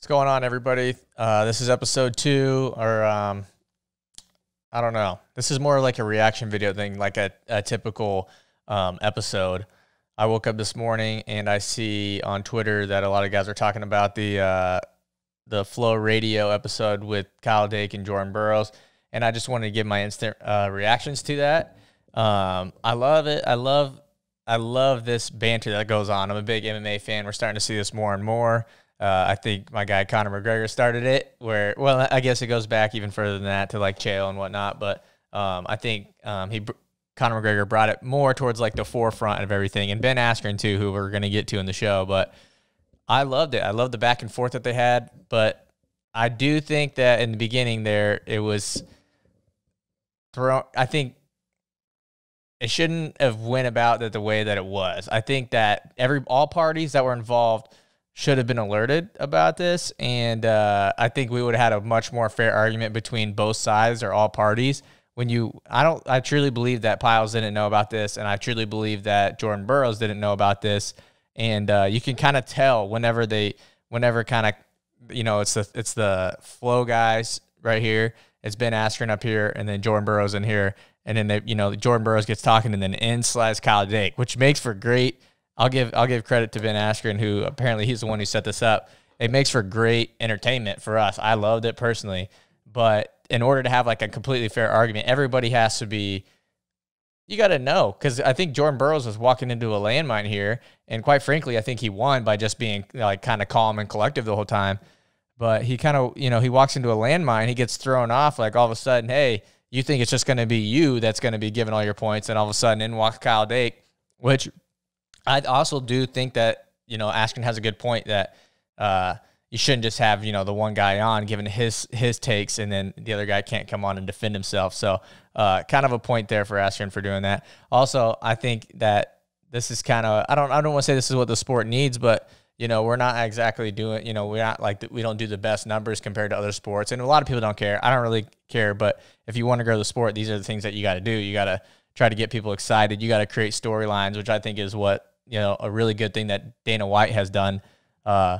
What's going on, everybody? Uh, this is episode two, or um, I don't know. This is more like a reaction video thing, like a, a typical um, episode. I woke up this morning and I see on Twitter that a lot of guys are talking about the uh, the Flo Radio episode with Kyle Dake and Jordan Burroughs, and I just wanted to give my instant uh, reactions to that. Um, I love it. I love I love this banter that goes on. I'm a big MMA fan. We're starting to see this more and more. Uh, I think my guy Conor McGregor started it. Where, well, I guess it goes back even further than that to like Chael and whatnot. But um, I think um, he Conor McGregor brought it more towards like the forefront of everything, and Ben Askren too, who we're gonna get to in the show. But I loved it. I loved the back and forth that they had. But I do think that in the beginning there, it was. I think it shouldn't have went about it the way that it was. I think that every all parties that were involved should have been alerted about this, and uh, I think we would have had a much more fair argument between both sides or all parties. When you, I don't, I truly believe that Pyles didn't know about this, and I truly believe that Jordan Burroughs didn't know about this, and uh, you can kind of tell whenever they, whenever kind of, you know, it's the it's the flow guys right here. It's Ben Askren up here, and then Jordan Burroughs in here, and then they, you know, Jordan Burroughs gets talking, and then in slides Kyle Dake, which makes for great I'll give I'll give credit to Ben Askren, who apparently he's the one who set this up. It makes for great entertainment for us. I loved it personally, but in order to have like a completely fair argument, everybody has to be. You got to know because I think Jordan Burroughs was walking into a landmine here, and quite frankly, I think he won by just being like kind of calm and collective the whole time. But he kind of, you know, he walks into a landmine, he gets thrown off. Like all of a sudden, hey, you think it's just going to be you that's going to be giving all your points, and all of a sudden, in walks Kyle Dake, which I also do think that you know Askren has a good point that uh, you shouldn't just have you know the one guy on giving his his takes and then the other guy can't come on and defend himself. So uh, kind of a point there for Askren for doing that. Also, I think that this is kind of I don't I don't want to say this is what the sport needs, but you know we're not exactly doing you know we're not like we don't do the best numbers compared to other sports, and a lot of people don't care. I don't really care, but if you want to grow the sport, these are the things that you got to do. You got to try to get people excited. You got to create storylines, which I think is what you know a really good thing that Dana White has done uh,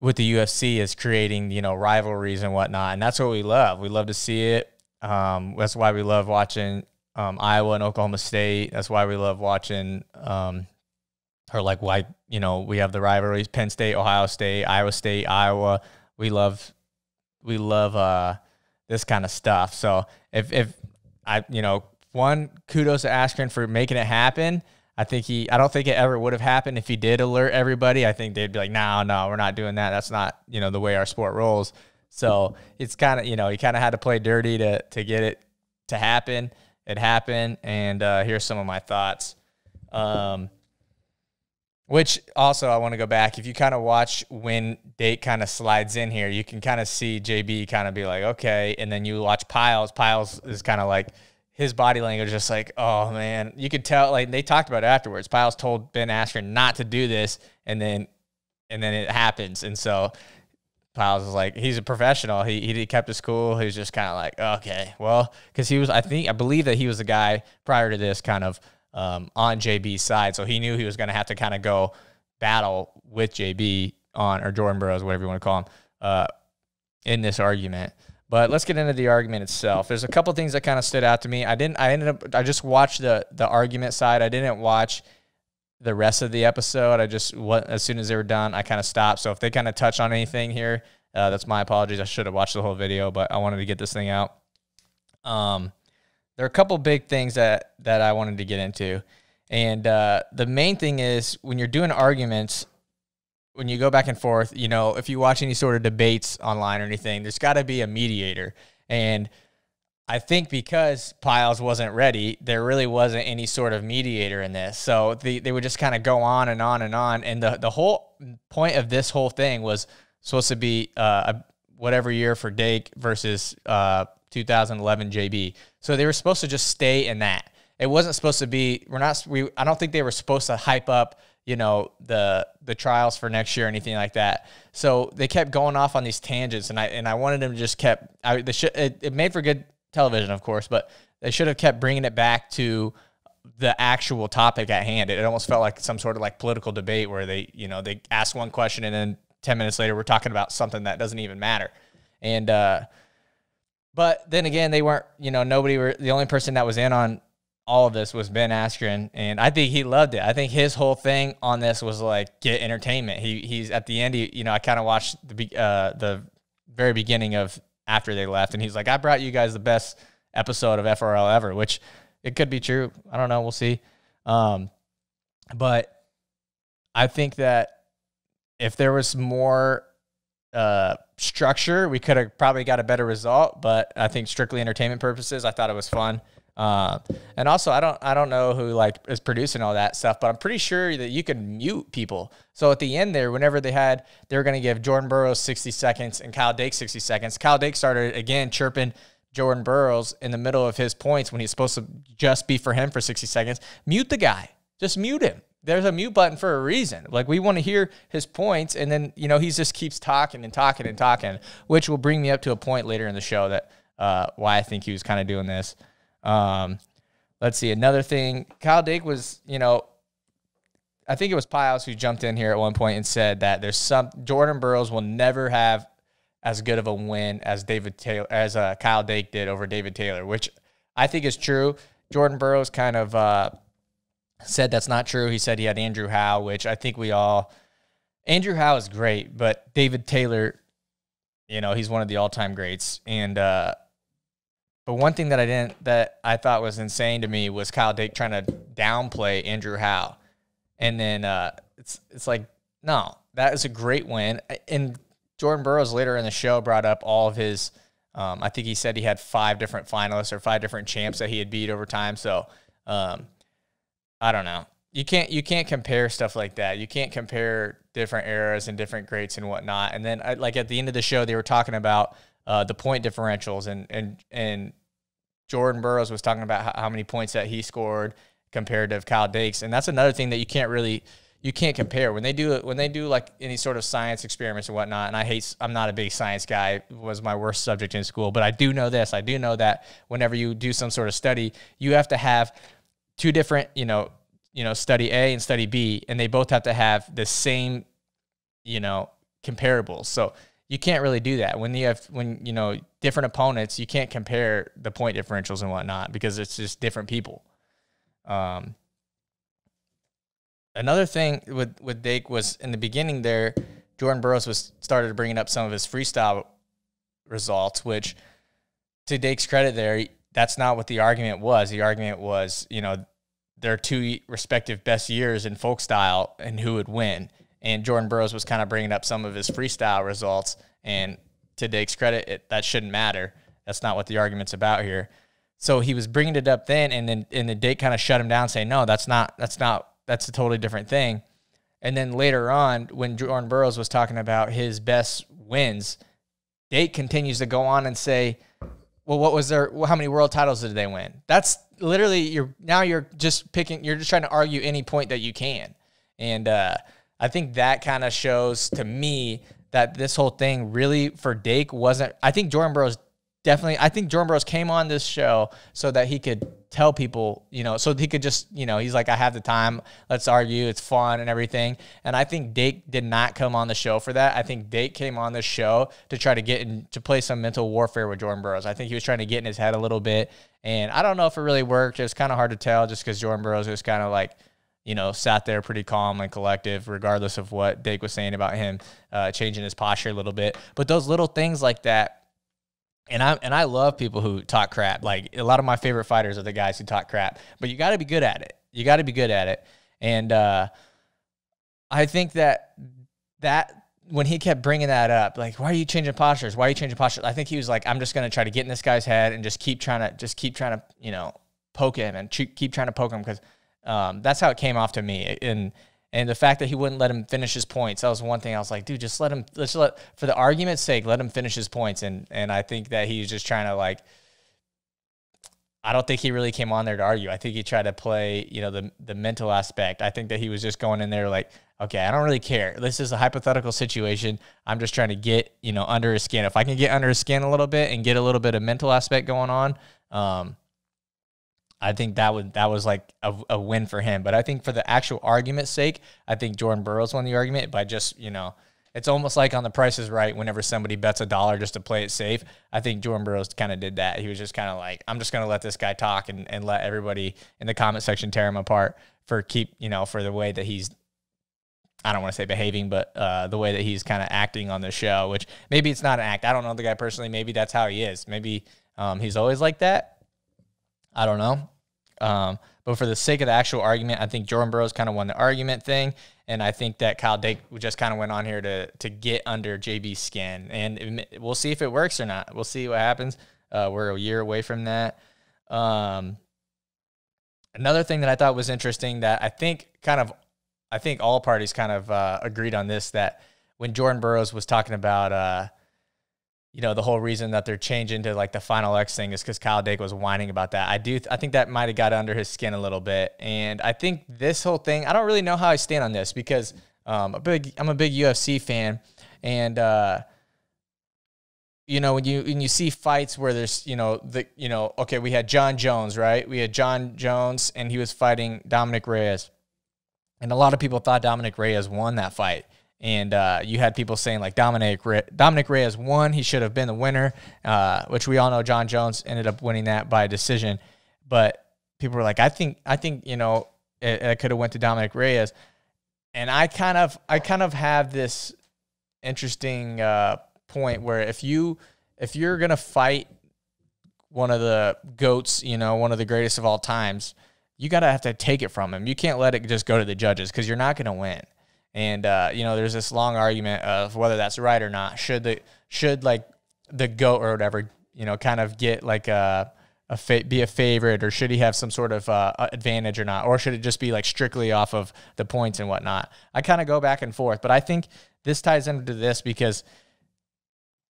with the UFC is creating you know rivalries and whatnot, and that's what we love. We love to see it. Um, that's why we love watching um, Iowa and Oklahoma State. That's why we love watching um, or like why you know we have the rivalries: Penn State, Ohio State, Iowa State, Iowa. We love we love uh, this kind of stuff. So if if I you know one kudos to Askren for making it happen. I think he, I don't think it ever would have happened if he did alert everybody. I think they'd be like, no, no, we're not doing that. That's not, you know, the way our sport rolls. So it's kind of, you know, he kind of had to play dirty to, to get it to happen. It happened. And uh, here's some of my thoughts. Um, which also I want to go back. If you kind of watch when Dake kind of slides in here, you can kind of see JB kind of be like, okay. And then you watch Pyles. Pyles is kind of like, his body language just like, oh man, you could tell. Like they talked about it afterwards. Pyles told Ben Askren not to do this, and then and then it happens. And so Pyles is like, he's a professional. He he kept his cool. He was just kind of like, okay, well, because he was, I think, I believe that he was the guy prior to this kind of um, on JB's side, so he knew he was going to have to kind of go battle with JB on or Jordan Burroughs, whatever you want to call him, uh, in this argument. But let's get into the argument itself. There's a couple things that kind of stood out to me. I didn't. I ended up. I just watched the the argument side. I didn't watch the rest of the episode. I just as soon as they were done, I kind of stopped. So if they kind of touch on anything here, uh, that's my apologies. I should have watched the whole video, but I wanted to get this thing out. Um, there are a couple big things that that I wanted to get into, and uh, the main thing is when you're doing arguments, when you go back and forth, you know, if you watch any sort of debates online or anything, there's got to be a mediator. And I think because Pyles wasn't ready, there really wasn't any sort of mediator in this. So the, they would just kind of go on and on and on. And the, the whole point of this whole thing was supposed to be uh, a, whatever year for Dake versus uh, 2011 JB. So they were supposed to just stay in that. It wasn't supposed to be, we're not, we, I don't think they were supposed to hype up you know the the trials for next year or anything like that. So they kept going off on these tangents, and I and I wanted them to just kept. I the sh- it, it made for good television, of course, but they should have kept bringing it back to the actual topic at hand. It almost felt like some sort of like political debate where they you know they ask one question and then 10 minutes later, we're talking about something that doesn't even matter. And, uh, but then again, they weren't, you know, nobody were, the only person that was in on all of this was Ben Askren, and I think he loved it. I think his whole thing on this was like get entertainment. He he's at the end. He you know I kind of watched the uh, the very beginning of after they left, and he's like, I brought you guys the best episode of FRL ever, which it could be true. I don't know. We'll see. Um, but I think that if there was more uh, structure, we could have probably got a better result. But I think strictly entertainment purposes, I thought it was fun. Uh, and also, I don't, I don't know who like is producing all that stuff, but I'm pretty sure that you can mute people. So at the end there, whenever they had, they were going to give Jordan Burroughs 60 seconds and Kyle Dake 60 seconds. Kyle Dake started again chirping Jordan Burroughs in the middle of his points when he's supposed to just be for him for 60 seconds. Mute the guy. Just mute him. There's a mute button for a reason. Like we want to hear his points, and then you know he just keeps talking and talking and talking, which will bring me up to a point later in the show that uh, why I think he was kind of doing this. Um, let's see another thing. Kyle Dake was, you know, I think it was Pyles who jumped in here at one point and said that there's some Jordan Burroughs will never have as good of a win as David Taylor as uh, Kyle Dake did over David Taylor, which I think is true. Jordan Burroughs kind of uh, said that's not true. He said he had Andrew Howe, which I think we all. Andrew Howe is great, but David Taylor, you know, he's one of the all-time greats. And uh, but one thing that I didn't that I thought was insane to me was Kyle Dake trying to downplay Andrew Howe, and then uh, it's it's like no, that is a great win. And Jordan Burroughs later in the show brought up all of his. Um, I think he said he had five different finalists or five different champs that he had beat over time. So um, I don't know. You can't you can't compare stuff like that. You can't compare different eras and different greats and whatnot. And then like at the end of the show, they were talking about uh, the point differentials and and and Jordan Burroughs was talking about how, how many points that he scored compared to Kyle Dakes, and that's another thing that you can't really you can't compare when they do it when they do like any sort of science experiments and whatnot. And I hate I'm not a big science guy. It was my worst subject in school, but I do know this. I do know that whenever you do some sort of study, you have to have two different you know you know study A and study B, and they both have to have the same you know comparables. So you can't really do that when you have when you know different opponents. You can't compare the point differentials and whatnot because it's just different people. Um, another thing with with Dake was in the beginning there, Jordan Burroughs was started bringing up some of his freestyle results, which to Dake's credit there, that's not what the argument was. The argument was, you know, their two respective best years in folk style and who would win. And Jordan Burroughs was kind of bringing up some of his freestyle results. And to Dake's credit, it, that shouldn't matter. That's not what the argument's about here. So he was bringing it up then, and then and the Dake kind of shut him down, saying, "No, that's not that's not that's a totally different thing. And then later on, when Jordan Burroughs was talking about his best wins, Dake continues to go on and say, "Well, what was their? How many world titles did they win?" That's literally you're now you're just picking. You're just trying to argue any point that you can, and uh, I think that kind of shows to me that this whole thing really for Dake wasn't. I think Jordan Burroughs definitely. I think Jordan Burroughs came on this show so that he could tell people, you know, so he could just, you know, he's like, I have the time. Let's argue. It's fun and everything. And I think Dake did not come on the show for that. I think Dake came on the show to try to get in to play some mental warfare with Jordan Burroughs. I think he was trying to get in his head a little bit. And I don't know if it really worked. It's kind of hard to tell just because Jordan Burroughs was kind of like, you know, sat there pretty calm and collective, regardless of what Dake was saying about him uh, changing his posture a little bit. But those little things like that and I and I love people who talk crap. Like a lot of my favorite fighters are the guys who talk crap. But you got to be good at it. You got to be good at it. And uh, I think that that when he kept bringing that up, like, why are you changing postures? Why are you changing postures? I think he was like, I'm just to try to get in this guy's head and just keep trying to just keep trying to you know poke him and keep trying to poke him because um, that's how it came off to me. And and the fact that he wouldn't let him finish his points, that was one thing I was like, dude, just let him, let's let, for the argument's sake, let him finish his points. And, and I think that he's just trying to like, I don't think he really came on there to argue. I think he tried to play, you know, the, the mental aspect. I think that he was just going in there like, okay, I don't really care. This is a hypothetical situation. I'm just trying to get, you know, under his skin. If I can get under his skin a little bit and get a little bit of mental aspect going on, um, I think that would that was like a, a win for him. But I think for the actual argument's sake, I think Jordan Burroughs won the argument by just you know it's almost like on the Price is Right. Whenever somebody bets a dollar just to play it safe, I think Jordan Burroughs kind of did that. He was just kind of like, I'm just going to let this guy talk and, and let everybody in the comment section tear him apart for keep you know for the way that he's I don't want to say behaving, but uh, the way that he's kind of acting on the show, which maybe it's not an act. I don't know the guy personally. Maybe that's how he is. Maybe um, he's always like that. I don't know. Um, but for the sake of the actual argument, I think Jordan Burroughs kind of won the argument thing, and I think that Kyle Dake just kind of went on here to to get under JB's skin, and we'll see if it works or not. We'll see what happens. Uh, we're a year away from that. Um, another thing that I thought was interesting that I think kind of I think all parties kind of uh, agreed on this that when Jordan Burroughs was talking about, uh, you know, the whole reason that they're changing to like the final X thing is because Kyle Dake was whining about that. I do, I think that might have got under his skin a little bit, and I think this whole thing, I don't really know how I stand on this because um, a big, I'm a big UFC fan, and uh, you know when you when you see fights where there's you know the you know okay we had Jon Jones right we had Jon Jones and he was fighting Dominick Reyes and a lot of people thought Dominick Reyes won that fight. And uh, you had people saying like Dominic Re- Dominick Reyes won, he should have been the winner, uh, which we all know Jon Jones ended up winning that by decision. But people were like, I think I think you know it, it could have went to Dominick Reyes, and I kind of I kind of have this interesting uh, point where if you if you're gonna fight one of the goats, you know, one of the greatest of all times, you got to have to take it from him. You can't let it just go to the judges because you're not going to win. And uh, you know, there's this long argument of whether that's right or not. Should the should like the goat or whatever, you know, kind of get like a a fa- be a favorite, or should he have some sort of uh, advantage or not, or should it just be like strictly off of the points and whatnot? I kind of go back and forth, but I think this ties into this because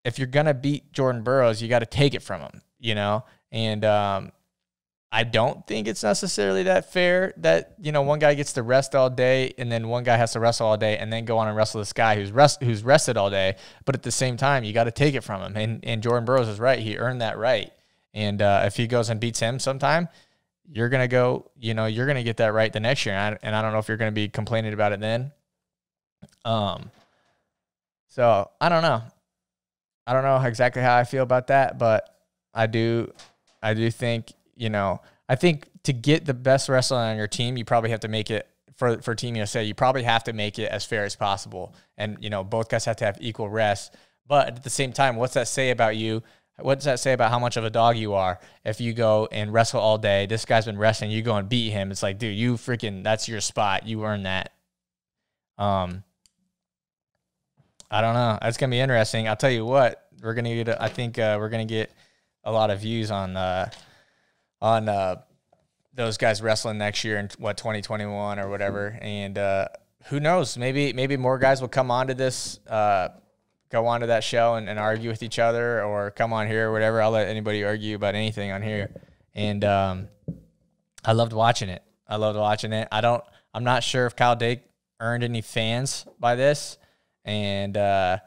if you're gonna beat Jordan Burroughs, you got to take it from him, you know, and um, I don't think it's necessarily that fair that you know one guy gets to rest all day and then one guy has to wrestle all day and then go on and wrestle this guy who's rest who's rested all day. But at the same time, you got to take it from him. And and Jordan Burroughs is right; he earned that right. And uh, if he goes and beats him sometime, you're gonna go. You know, you're gonna get that right the next year. And I, and I don't know if you're gonna be complaining about it then. Um. So I don't know. I don't know exactly how I feel about that, but I do. I do think you know, I think to get the best wrestler on your team, you probably have to make it for for Team USA. You probably have to make it as fair as possible, and you know, both guys have to have equal rest. But at the same time, what's that say about you? What does that say about how much of a dog you are? If you go and wrestle all day, this guy's been wrestling, you go and beat him. It's like, dude, you freaking, that's your spot. You earn that. Um, I don't know. That's gonna be interesting. I'll tell you what, we're gonna get. I think uh, we're gonna get a lot of views on uh, on uh, those guys wrestling next year in what 2021 or whatever. And uh, who knows? Maybe maybe more guys will come onto this, uh, go onto that show and, and, argue with each other, or come on here or whatever. I'll let anybody argue about anything on here. And um, I loved watching it. I loved watching it. I don't. I'm not sure if Kyle Dake earned any fans by this, and uh,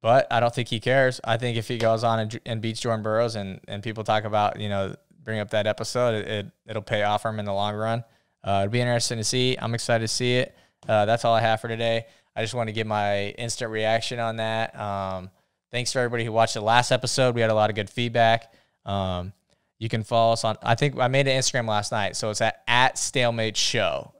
but I don't think he cares. I think if he goes on and, and beats Jordan Burroughs and and people talk about you know bring up that episode, it, it will pay off for him in the long run. Uh, it'll be interesting to see. I'm excited to see it. Uh, that's all I have for today. I just want to give my instant reaction on that. Um, thanks for everybody who watched the last episode. We had a lot of good feedback. Um, you can follow us on. I think I made an Instagram last night, so it's at at Stalemate Show,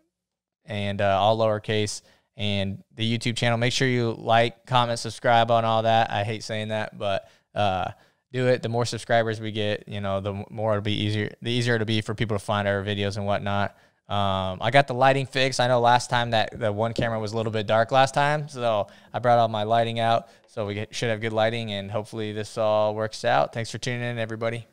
and uh, all lowercase. And the YouTube channel. Make sure you like, comment, subscribe on all that. I hate saying that, but uh, do it, the more subscribers we get, you know, the more it'll be easier, the easier it'll be for people to find our videos and whatnot. Um, I got the lighting fixed. I know last time that the one camera was a little bit dark last time, so I brought all my lighting out. So we should have good lighting, and hopefully this all works out. Thanks for tuning in, everybody.